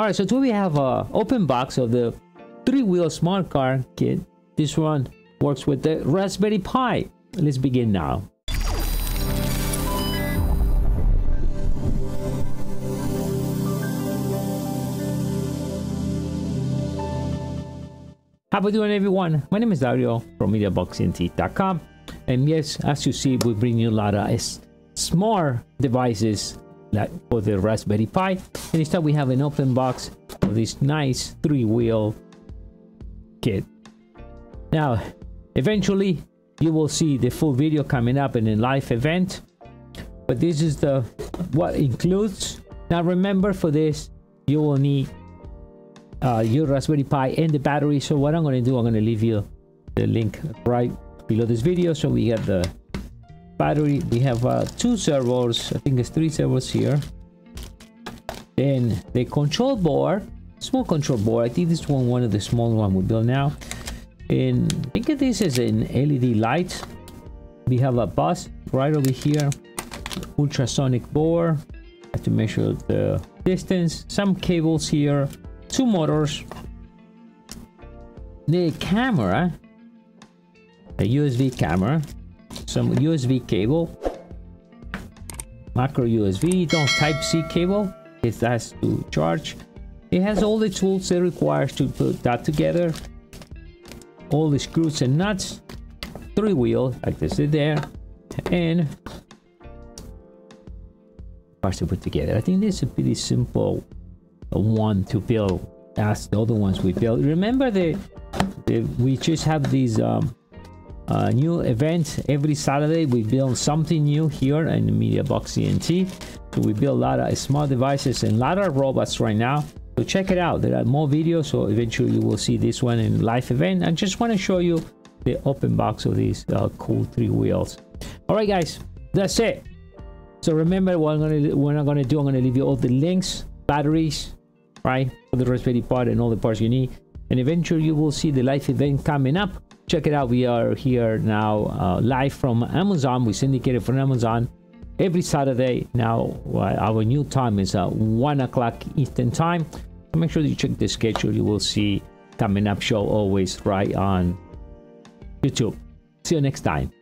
All right, so today we have a open box of the three-wheel smart car kit. This one works with the Raspberry Pi. Let's begin now. How you doing everyone? My name is Dario from MediaBoxENT.com and yes, as you see, we bring you a lot of smart devices like for the Raspberry Pi. And instead we have an open box of this nice three-wheel kit. Now, eventually you will see the full video coming up in a live event. But this is the what includes. Now remember for this, you will need uh, your Raspberry Pi and the battery. So what I'm going to do, I'm going to leave you the link right below this video. So we have the battery. We have uh, two servos. I think it's three servos here. Then the control board, small control board. I think this one, one of the small one we build now. And think of this as an LED light. We have a bus right over here. Ultrasonic board. Have to measure the distance. Some cables here two motors, the camera, a USB camera, some USB cable, micro USB, don't type C cable, it has to charge. It has all the tools it requires to put that together. All the screws and nuts, three wheel like this is there, and parts to put together. I think this is a pretty simple one to build as the other ones we built. Remember the, the we just have these um, uh, new event every Saturday. We build something new here in the Media Box ENT. So we build a lot of smart devices and a lot of robots right now. So check it out. There are more videos. So eventually you will see this one in live event. I just want to show you the open box of these uh, cool three wheels. All right, guys, that's it. So remember what I'm gonna what I'm gonna do. I'm gonna leave you all the links, batteries, right? For the Raspberry Pi and all the parts you need. And eventually you will see the live event coming up. Check it out. We are here now uh, live from Amazon. We syndicated from Amazon every Saturday. Now our new time is uh, 1 o'clock Eastern time. So make sure you check the schedule. You will see coming up show always right on YouTube. See you next time.